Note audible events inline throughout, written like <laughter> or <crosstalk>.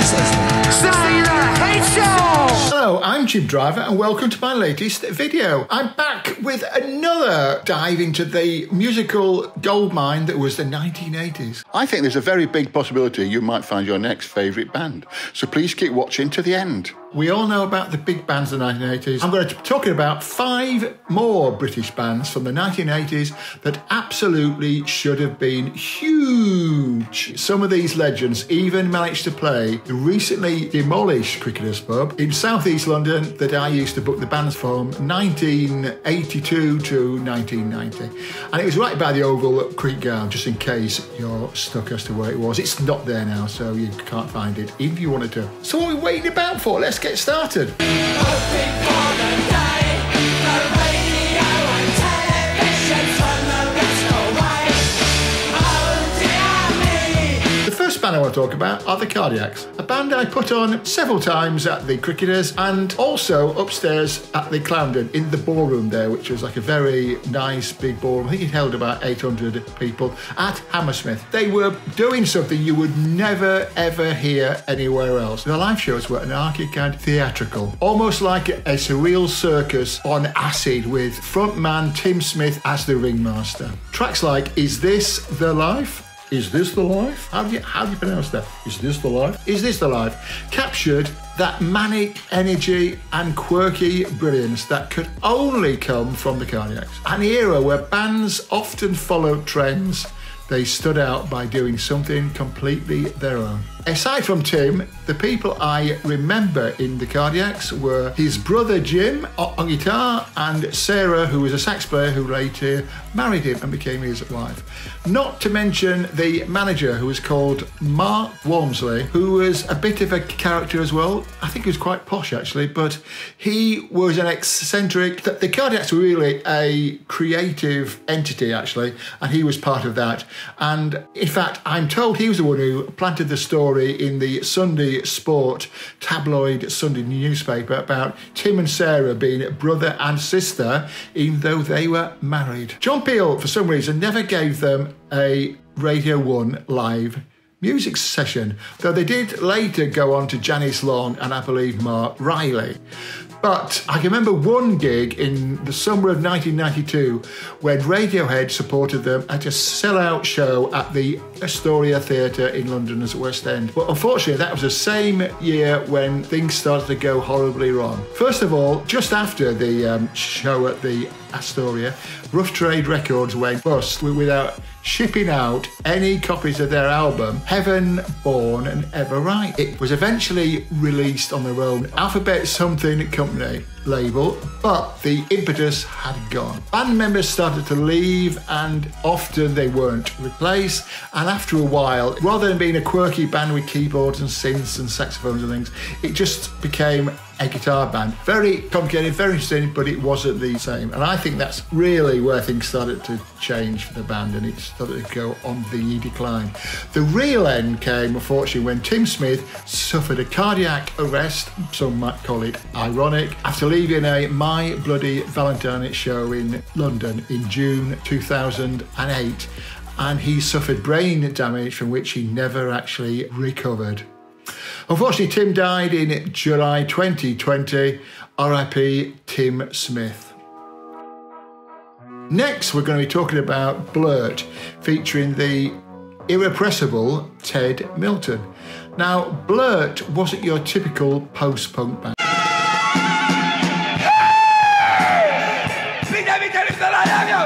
Sailor Hate Show! Hello, I'm Jim Driver, and welcome to my latest video. I'm back with another dive into the musical goldmine that was the 1980s. I think there's a very big possibility you might find your next favourite band. So please keep watching to the end. We all know about the big bands of the 1980s. I'm going to be talking about five more British bands from the 1980s that absolutely should have been huge. Some of these legends even managed to play the recently demolished Cricketers Pub in southeast London that I used to book the bands from 1982 to 1990. And it was right by the Oval at Creek Ground, just in case you're stuck as to where it was. It's not there now, so you can't find it, if you wanted to. So what are we waiting about for? Let's get started. To talk about are the Cardiacs, a band I put on several times at the Cricketers and also upstairs at the Clarendon in the ballroom there, which was like a very nice big ballroom. I think it held about 800 people at Hammersmith. They were doing something you would never ever hear anywhere else. Their live shows were anarchic and theatrical, almost like a surreal circus on acid with frontman Tim Smith as the ringmaster. Tracks like Is This the Life? Is this the life? How do you how do you pronounce that? Is this the life? Is this the life? Captured that manic energy and quirky brilliance that could only come from the Cardiacs. An era where bands often followed trends, they stood out by doing something completely their own. Aside from Tim, the people I remember in the Cardiacs were his brother Jim on guitar and Sarah, who was a sax player who later married him and became his wife. Not to mention the manager who was called Mark Walmsley, who was a bit of a character as well. I think he was quite posh actually, but he was an eccentric. The Cardiacs were really a creative entity actually, and he was part of that. And in fact, I'm told he was the one who planted the story in the Sunday Sport tabloid Sunday newspaper about Tim and Sarah being brother and sister, even though they were married. John Peel, for some reason, never gave them a Radio 1 live music session, though they did later go on to Janice Long and I believe Marc Riley. But I remember one gig in the summer of 1992 when Radiohead supported them at a sellout show at the Astoria Theatre in London's West End. But unfortunately, that was the same year when things started to go horribly wrong. First of all, just after the um, show at the Astoria, Rough Trade Records went bust without shipping out any copies of their album Heaven Born and Ever Bright. It was eventually released on their own Alphabet Something Company label, but the impetus had gone. Band members started to leave and often they weren't replaced. And after a while, rather than being a quirky band with keyboards and synths and saxophones and things, it just became a guitar band. Very complicated, very interesting, but it wasn't the same. And I think that's really where things started to change for the band and it started to go on the decline. The real end came, unfortunately, when Tim Smith suffered a cardiac arrest, some might call it ironic, after leaving a My Bloody Valentine show in London in June 2008. And he suffered brain damage from which he never actually recovered. Unfortunately, Tim died in July 2020. RIP Tim Smith. Next, we're going to be talking about Blurt, featuring the irrepressible Ted Milton. Now, Blurt wasn't your typical post punk band. Please let me tell you that I love you!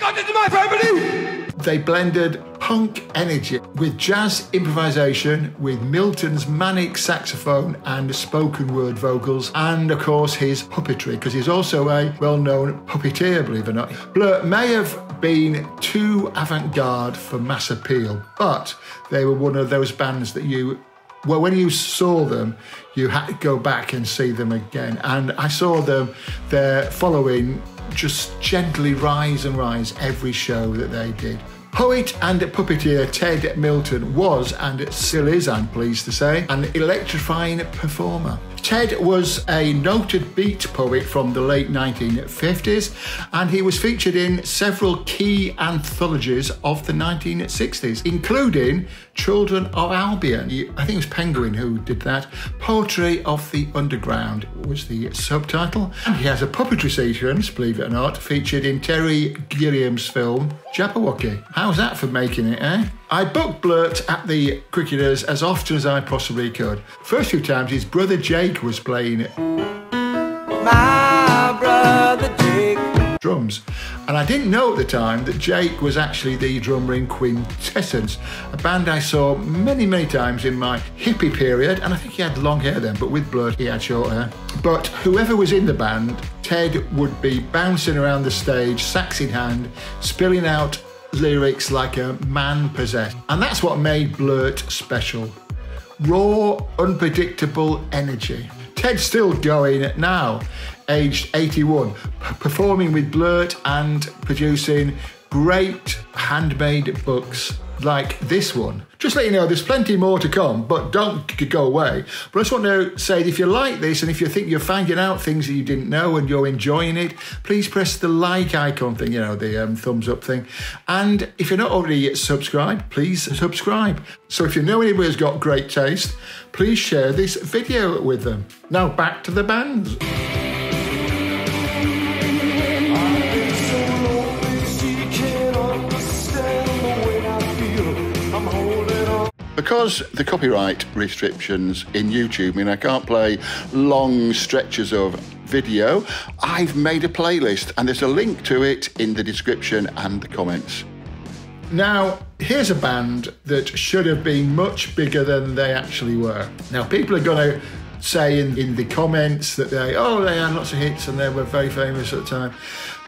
God, this is my family! They blended punk energy with jazz improvisation, with Milton's manic saxophone and spoken word vocals, and of course his puppetry, because he's also a well known puppeteer, believe it or not. Blurt may have been too avant garde for mass appeal, but they were one of those bands that you well, when you saw them, you had to go back and see them again. And I saw them, their following just gently rise and rise every show that they did. Poet and puppeteer Ted Milton was, and still is, I'm pleased to say, an electrifying performer. Ted was a noted beat poet from the late 1950s, and he was featured in several key anthologies of the 1960s, including Children of Albion. I think it was Penguin who did that. Poetry of the Underground was the subtitle. And he has a puppetry sequence, believe it or not, featured in Terry Gilliam's film Jabberwocky. How's that for making it, eh? I booked Blurt at the Cricketers as often as I possibly could. First few times his brother Jake was playing it. My brother Jake. drums. And I didn't know at the time that Jake was actually the drummer in Quintessence, a band I saw many, many times in my hippie period. And I think he had long hair then, but with Blurt, he had short hair. But whoever was in the band, Ted would be bouncing around the stage, sax in hand, spilling out lyrics like a man possessed. And that's what made Blurt special raw, unpredictable energy. Ted's still going now, aged 81, performing with Blurt and producing great handmade books like this one. Just let you know, there's plenty more to come, but don't go away. But I just want to say if you like this and if you think you're finding out things that you didn't know and you're enjoying it, please press the like icon thing, you know, the um, thumbs up thing. And if you're not already yet subscribed, please subscribe. So if you know anybody who's got great taste, please share this video with them. Now back to the bands. Because the copyright restrictions in YouTube mean I can't play long stretches of video, I've made a playlist and there's a link to it in the description and the comments. Now, here's a band that should have been much bigger than they actually were. Now, people are going to say in, in the comments that they, oh, they had lots of hits and they were very famous at the time.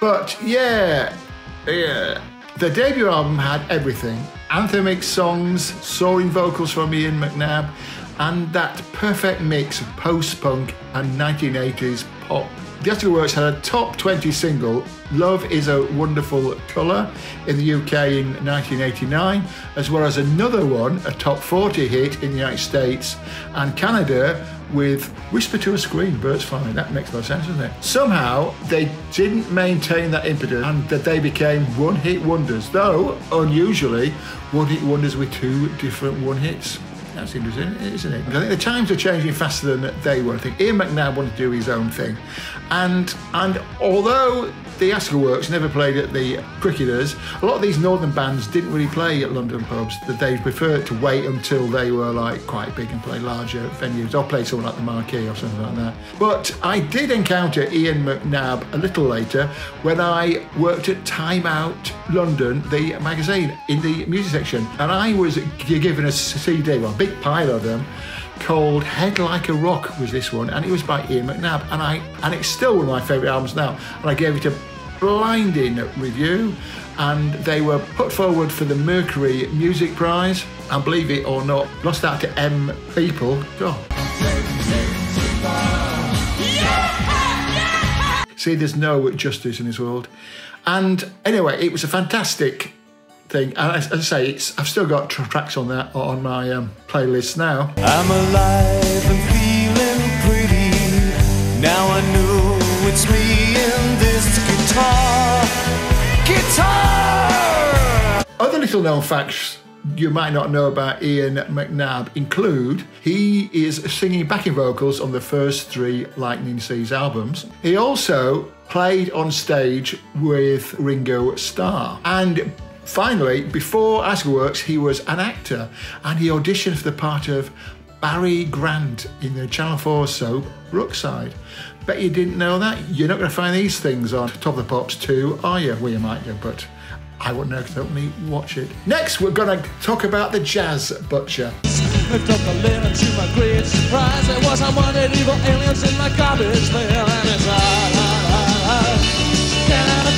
But yeah, yeah. The debut album had everything anthemic songs, soaring vocals from Ian McNabb, and that perfect mix of post punk and 1980s pop. The Icicle Works had a top 20 single, Love is a Wonderful Colour, in the UK in 1989, as well as another one, a top 40 hit in the United States and Canada with Whisper to a Scream, Birds Flying. That makes no sense, doesn't it? Somehow they didn't maintain that impetus and that they became one hit wonders, though unusually, one hit wonders with two different one hits. That's interesting, isn't it? I think the times are changing faster than they were. I think Ian McNabb wanted to do his own thing. And and although the Icicle Works never played at the Cricketers, a lot of these northern bands didn't really play at London pubs. They preferred to wait until they were like quite big and play larger venues or play somewhere like the Marquee or something like that. But I did encounter Ian McNabb a little later when I worked at Time Out London, the magazine, in the music section. And I was given a CD, well, a big pile of them, called Head Like a Rock was this one, and it was by Ian McNabb. And I and it's still one of my favourite albums now. And I gave it a blinding review. And they were put forward for the Mercury Music Prize. And believe it or not, lost out to M People. God. See, there's no justice in this world. And anyway, it was a fantastic thing. And as, I say, it's, I've still got tr- tracks on that on my um, playlist now. I'm alive and feeling pretty. Now I know it's me. Other little known facts you might not know about Ian McNabb include he is singing backing vocals on the first three Lightning Seeds albums. He also played on stage with Ringo Starr. And finally, before Icicle Works, he was an actor and he auditioned for the part of Barry Grant in the Channel 4 soap Brookside. Bet you didn't know that. You're not going to find these things on Top of the Pops 2, are you? Well, you might do, but I wouldn't know because I only watch it. Next, we're going to talk about the Jazz Butcher. Lift up the lid to my great surprise, there was unwanted evil aliens in my garbage pail. And it's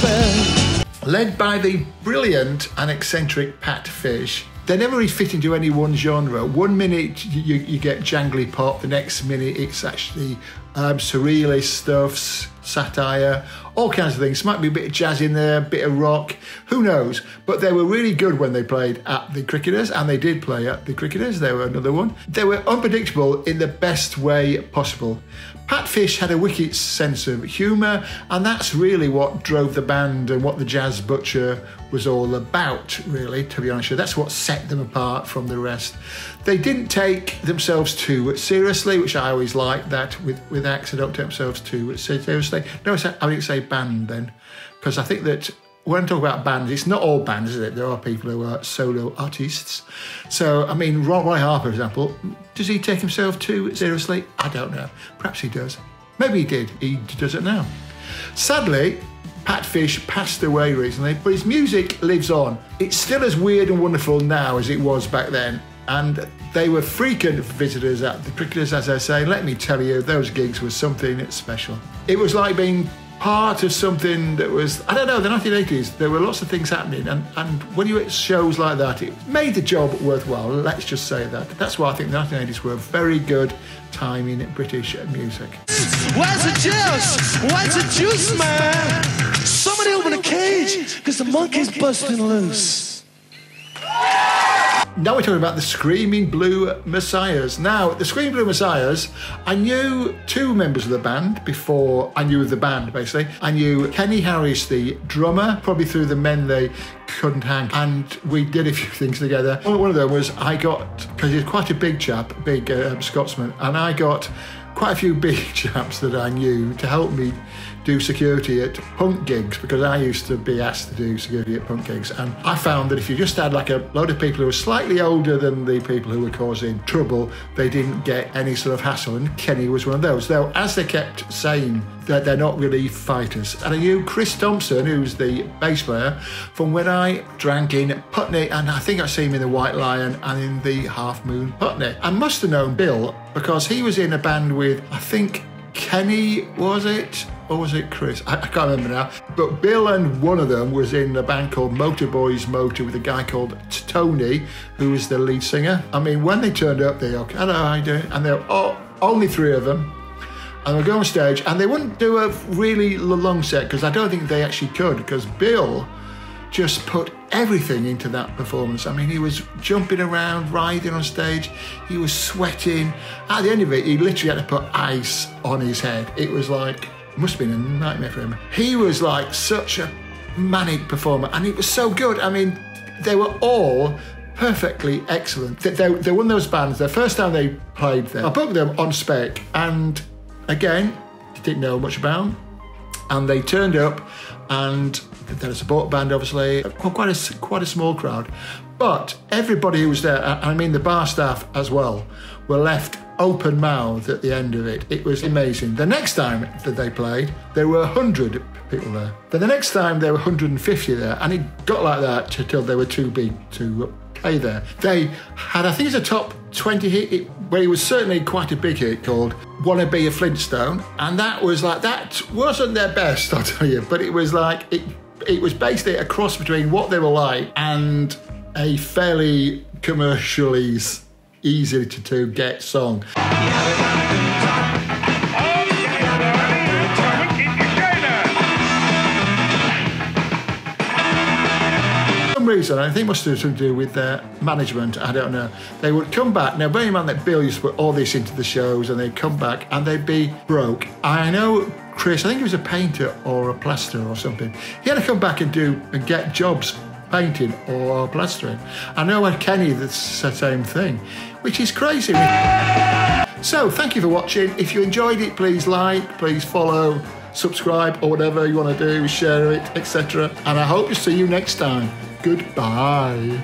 bed. Led by the brilliant and eccentric Pat Fish, they never really fit into any one genre. One minute you, you get jangly pop, the next minute it's actually um, surrealist stuffs, satire, all kinds of things. Might be a bit of jazz in there, a bit of rock, who knows? But they were really good when they played at the Cricketers, and they did play at the Cricketers. They were another one. They were unpredictable in the best way possible. Pat Fish had a wicked sense of humour, and that's really what drove the band and what the Jazz Butcher was all about, really, to be honest with you. That's what set them apart from the rest. They didn't take themselves too seriously, which I always like that with, with acts, they don't take themselves too seriously. No, I didn't say band then, because I think that when I talk about bands, it's not all bands, is it? There are people who are solo artists. So, I mean, Roy Harper, for example, does he take himself too seriously? I don't know. Perhaps he does. Maybe he did. He does it now. Sadly, Pat Fish passed away recently, but his music lives on. It's still as weird and wonderful now as it was back then. And they were frequent visitors at the Cricketers, as I say. Let me tell you, those gigs were something special. It was like being part of something that was, I don't know, the 1980s, there were lots of things happening. And, and when you at shows like that, it made the job worthwhile. Let's just say that. That's why I think the 1980s were a very good time in British music. Where's the juice? Where's the juice, man? Somebody open a cage, because the monkey's busting loose. Now we're talking about the Screaming Blue Messiahs. Now, the Screaming Blue Messiahs, I knew two members of the band before I knew of the band, basically. I knew Kenny Harris, the drummer, probably through the men they couldn't hang. And we did a <laughs> few things together. One of them was I got, because he's quite a big chap, big uh, Scotsman, and I got quite a few big <laughs> chaps that I knew to help me do security at punk gigs because I used to be asked to do security at punk gigs. And I found that if you just had like a load of people who were slightly older than the people who were causing trouble, they didn't get any sort of hassle. And Kenny was one of those. Though, as they kept saying that they're not really fighters. And I knew Chris Thompson, who's the bass player, from when I drank in Putney, and I think I see him in the White Lion and in the Half Moon Putney. I must have known Bill because he was in a band with, I think, Kenny, was it? Or was it Chris? I, I, can't remember now. But Bill and one of them was in a band called Motor Boys Motor with a guy called Tony, who was the lead singer. I mean, when they turned up, they go, hello, how you doing? And they were oh, only three of them. And they go on stage, and they wouldn't do a really long set because I don't think they actually could because Bill just put everything into that performance. I mean, he was jumping around, riding on stage, he was sweating. At the end of it, he literally had to put ice on his head. It was like, must have been a nightmare for him. He was like such a manic performer, and it was so good. I mean, they were all perfectly excellent. They, they, they won those bands. The first time they played there, I booked them on spec, and again, didn't know much about. And they turned up, and they're a support band, obviously, quite a, quite a small crowd. But everybody who was there, I mean the bar staff as well, were left open mouthed at the end of it. It was amazing. The next time that they played, there were 100 people there. Then the next time, there were 150 there, and it got like that until they were too big to play there. They had, I think it's a top 20 hit, it, well, it was certainly quite a big hit called Wanna Be a Flintstone, and that was like, that wasn't their best, <laughs> I'll tell you, but it was like, it, it was basically a cross between what they were like and a fairly commercially easy to, to get song. some reason, I think it must have to do with their management, I don't know. They would come back. Now, bearing in mind that Bill used to put all this into the shows and they'd come back and they'd be broke. I know Chris, I think he was a painter or a plasterer or something. He had to come back and do and get jobs painting or plastering. I know at Kenny that's the same thing, which is crazy. So thank you for watching. If you enjoyed it, please like, please follow, subscribe, or whatever you want to do, share it, etc. And I hope to see you next time. Goodbye.